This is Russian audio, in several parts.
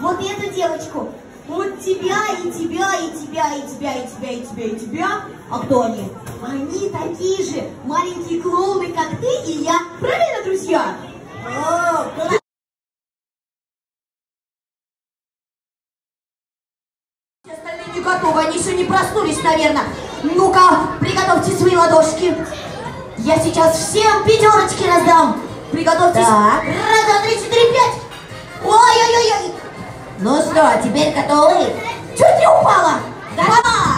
вот эту девочку. Вот тебя, и тебя, и тебя, и тебя, и тебя, и тебя, и тебя. А кто они? Они такие же маленькие клоуны, как ты и я. Правильно, друзья? О, класс. Остальные не готовы, они еще не проснулись, наверное. Ну-ка, приготовьте свои ладошки. Я сейчас всем пятерочки раздам. Приготовьтесь. Так. Раз, два, три, четыре, пять. Ой-ой-ой. Ну что, теперь готовы? Чуть не упала. Да.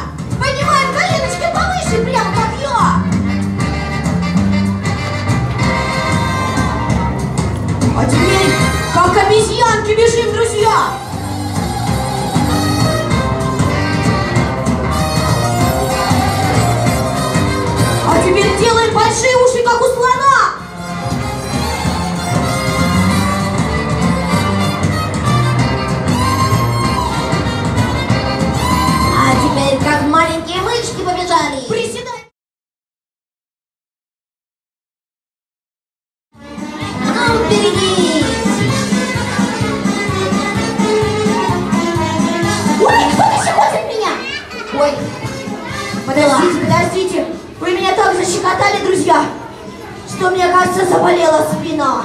Подождите, подождите. Вы меня так защекотали, друзья, что мне кажется заболела спина.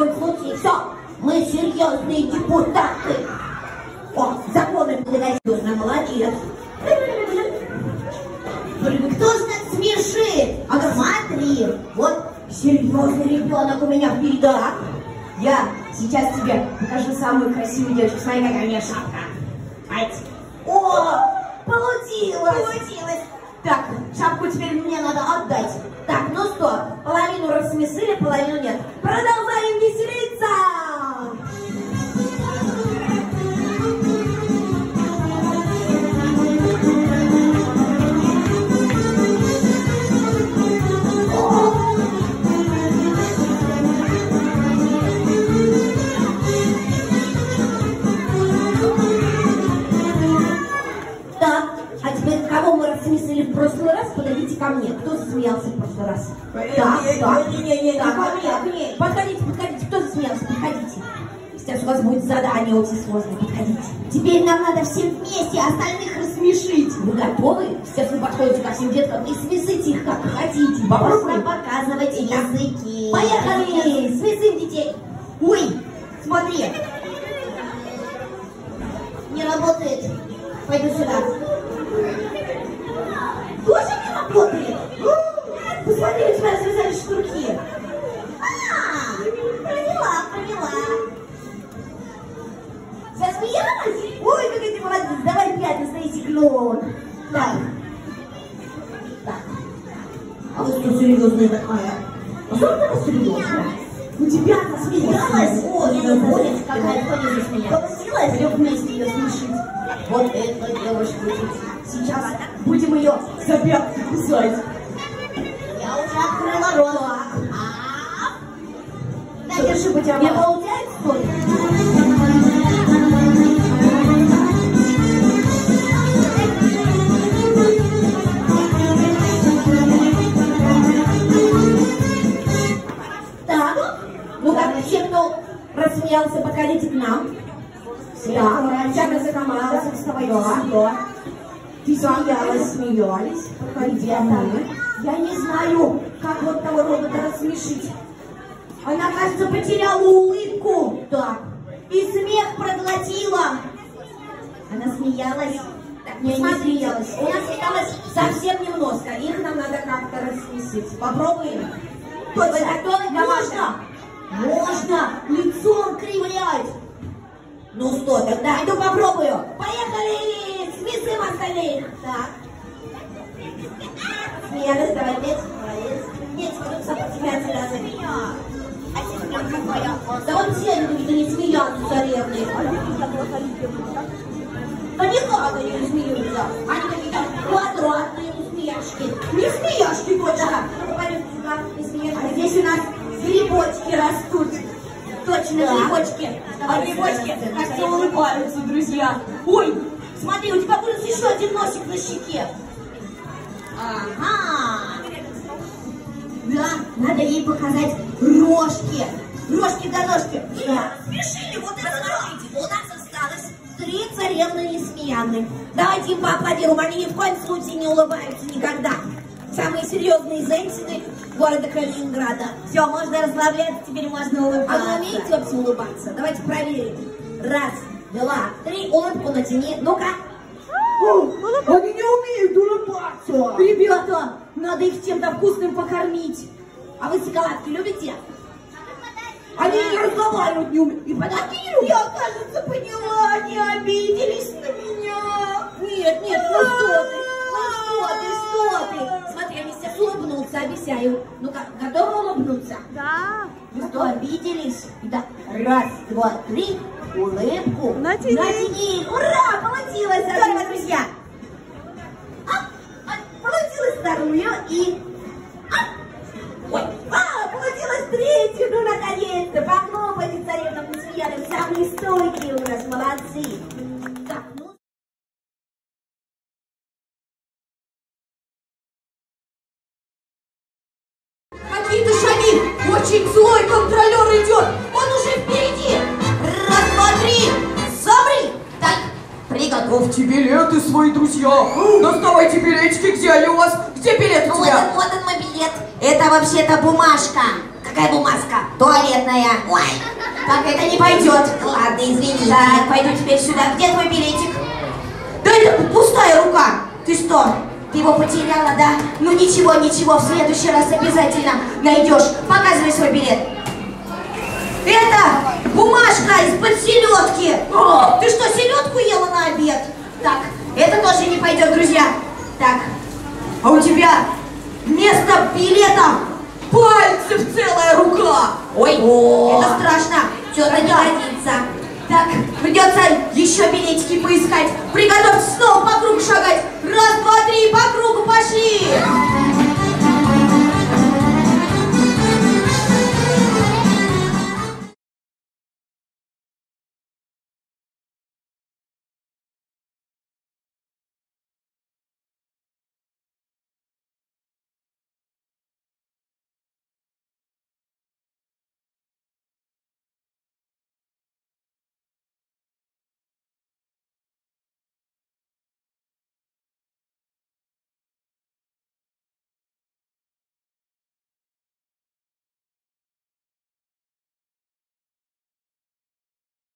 Коем случае. Все, мы серьезные депутаты. О, законы благодетельно, молодец. Кто ж так смешит? А смотри, вот серьезный ребенок у меня в передах. Я сейчас тебе покажу самую красивую девочку. Смотри, какая у меня шапка. Ать. О, получилось. Получилось. Так, шапку теперь мне надо отдать. Так, ну что, половину рассмесили, половину нет. Продолжаем веселиться! Засмеялся в прошлый раз? Так, так. Не-не-не, Так, ко мне, ко мне. Подходите, подходите. Кто засмеялся? Подходите. Сейчас у вас будет задание очень сложное. Подходите. Теперь нам надо всем вместе остальных рассмешить. Вы готовы? Сейчас вы подходите ко всем деткам и смесите их как хотите. Попробуйте. показывать языки. Поехали! Смесим детей. Ой, смотри. Не работает. Пойду сюда. Ой, какая ты молодец. Давай пять, настоящий клоун. Так. Так. А вы что, серьезная такая? А что она серьезная? У тебя засмеялась? Ой, не ну, будет, вот, какая кто не засмеялась? Получилось? Идем вместе ее смешить. Вот эта девушка. Сейчас будем ее за пятки кусать. Я уже открыла рот. А? Да, держи Не бутерброд. получается, да. Ты смеялась, смеялись, подходите ко мне. Я не знаю, как вот того робота рассмешить. Она, кажется, потеряла улыбку. Так, И смех проглотила. Она смеялась. Так, не, не смеялась. у нас осталось совсем немножко, их нам надо как-то рассмесить. Попробуем? Точно. Вы готовы, Можно? Можно лицом кривлять. Ну что, тогда Пойду попробую. поехали! Смесим остальных! Так. Смеялись, давай петь. Молодец. Нет, потом сопротивляться надо. А теперь какое? Да он все люди не смеялся. царевны. Да никак они не смеются. Они какие-то квадратные усмешки. Не сюда, не смеешься. А здесь у нас грибочки растут. Точно, грибочки. А грибочки, кажется, улыбаются, друзья. Ой, смотри, у тебя вырос еще один носик на щеке. Ага. Да, надо ей показать рожки. Рожки до ножки. Да. Смешили, вот это да. У нас осталось три царевны лесмияны. Давайте им поаплодируем, они ни в коем случае не улыбаются никогда. Самые серьезные женщины города Калининграда. Все, можно расслабляться, теперь можно А вы улыбаться. умеете вообще улыбаться? Давайте проверим. Раз, два, три, улыбку натяни. Ну-ка. Они не умеют улыбаться. Ребята, надо их чем-то вкусным покормить. А вы шоколадки любите? Они не разговаривать не умеют. И любят. Я, кажется, поняла, они обиделись на меня. Нет, нет, ну что ты? Что ты, что ты? Смотри, они сейчас улыбнутся, обещаю. Ну-ка, готовы улыбнуться? Да. Ну что, обиделись? Да. Раз, два, три. Улыбку. Натяни. Натяни. Ура, получилось, дорогие друзья. Оп, оп, получилось вторую и... оп. Ой, а, получилось третью, ну наконец-то. Похлопайте царевнам Лусиянам, самые стойкие у нас, молодцы. Очень злой контролер идет. Он уже впереди. Раз, два, три. Замри. Так, приготовьте билеты, свои друзья. Доставайте билетики. Где они у вас? Где билет у Вот тебя? он, вот он мой билет. Это вообще-то бумажка. Какая бумажка? Туалетная. Ой. Так, это не пойдет. Ладно, извините. Так, пойду теперь сюда. Где твой билетик? Да это пустая рука. Ты что? Ты его потеряла, да? Ну ничего, ничего, в следующий раз обязательно найдешь. Показывай свой билет. Это бумажка из-под селедки. О, ты что, селедку ела на обед? Так, это тоже не пойдет, друзья. Так, а у тебя вместо билета пальцев целая рука. Ой, О. это страшно.